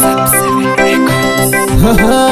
Sub 7 Records.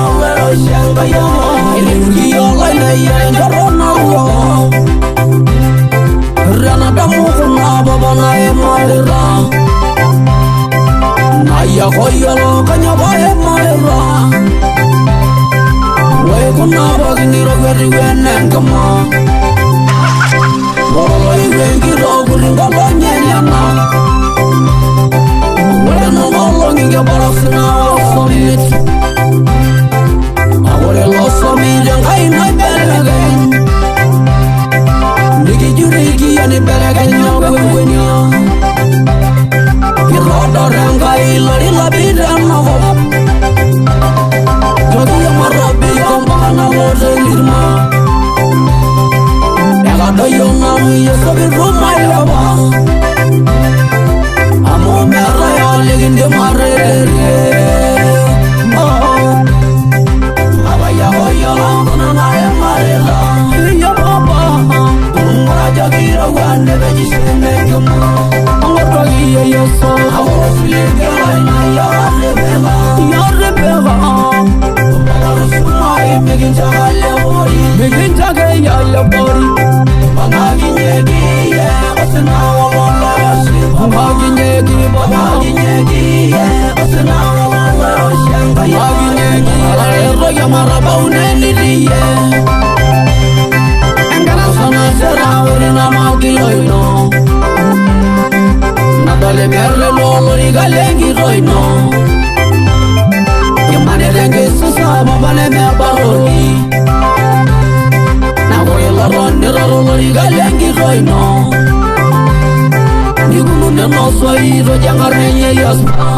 naya khoyalo kanyabae maera wekunabakingiro keriwenengama boroloiwenkiro kuringolonyenyana دقيرة وأنا بجس من الجمهور الرقية يا صاح عوف للقرينا يا ربيغا يا ربيغا رسمعي بقيت غلبوري بقيت غلبوري بقاقي نجي يا قصنا والله رشيق بقاقي نجي بقاقي نجي يا قصنا والله رشيق بقاقي نجي الرقم ربونا لليه ne me baroni na ko yela ron ne ro ro ri galengi khoino ni gunu ne no so i ro jangar ne ye yasma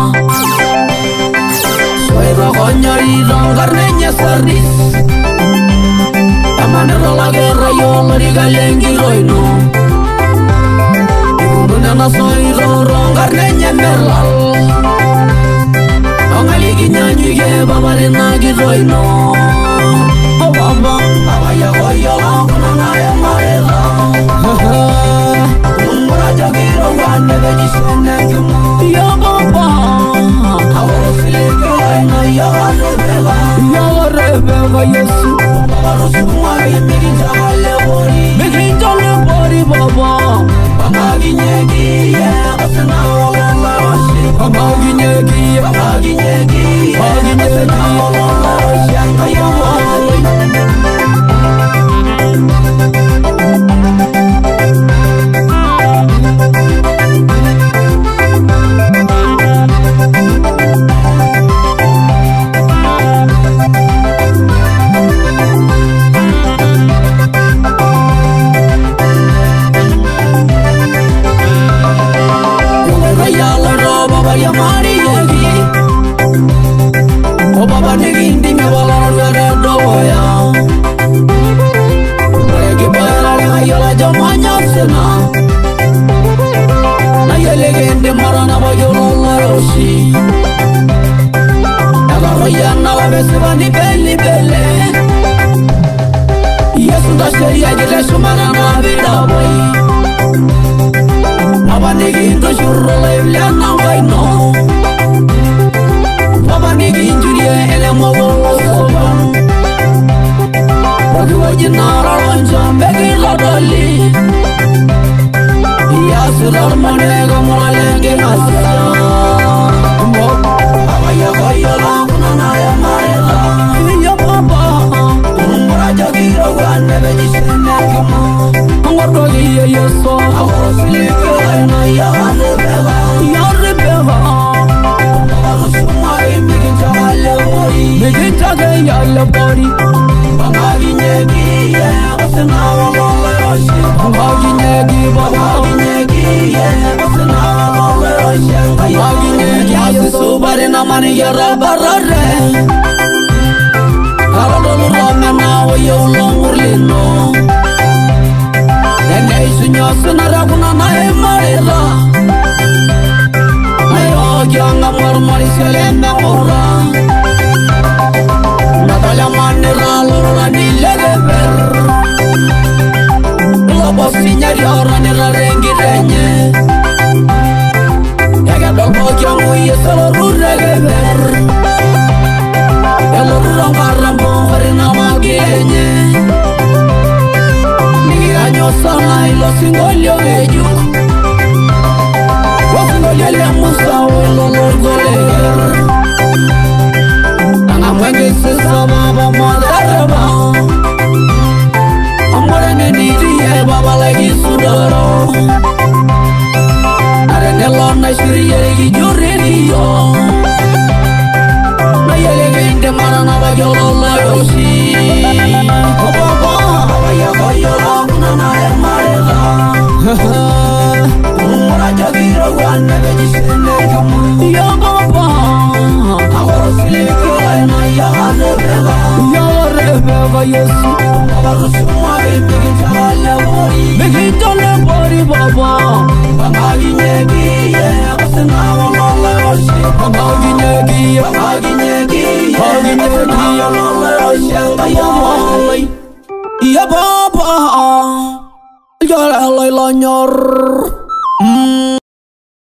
so i ro gonyo ro ngar ne nye sardis amane ro la guerra yo ri galengi khoino ni gunu ne no so i ro ro ngar ne nye merlal. babalena gizoino sheria jile sumana mavida boy Abandiginto shurrola evlana boy no Abandiginjurie ele mawolo soba Wakiwa jinara loncha mbeki lodoli Yasurar manego mwalenge nasa manigara barare Karadolu romena oye ulon urlino. Nene isunyo sunara kuna nae marira Nayo kianga mor marisyo lende ora. Natala manira lorora nilege ver Lobo sinyari ora nira rengi renye. Nigiranyosana ilo singolio gejuk wasingolio liamusawo ilolorgoleger angamwengisisababa modareba amoreneniriye babalagisudoro arenelonashiriyegijuririyo nayelegende marana yesu Abarusuma Bimigin Chalale Wori mikitole bori baba Bangaginyegiye Basenawaloloshe aginyegiye Bangaginyegiye Bangaginyegiye. Basenawaloloshe Bayamai yababa yolelelonyor